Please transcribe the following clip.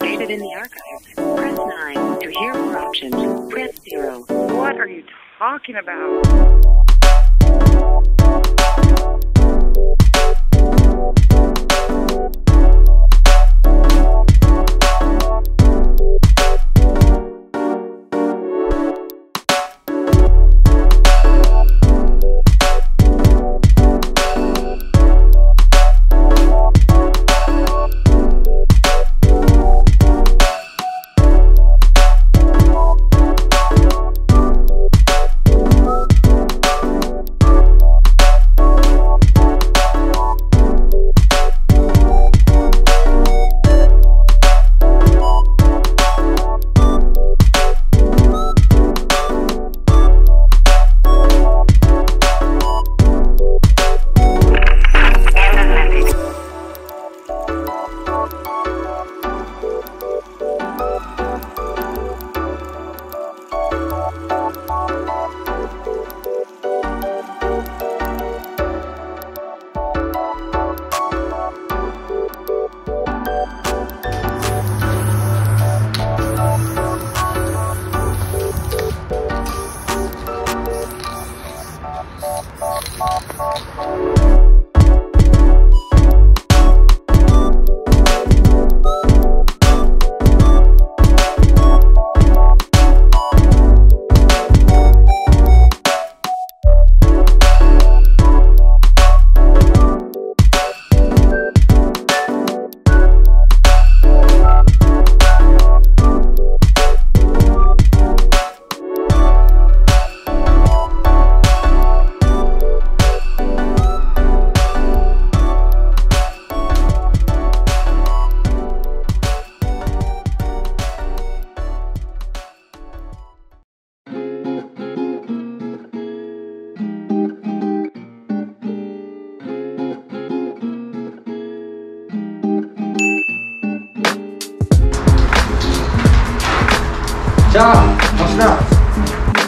7. To save it in the archives, press 9. To hear more options, press 0. What are you talking about? Of message. ゃあ、おしな。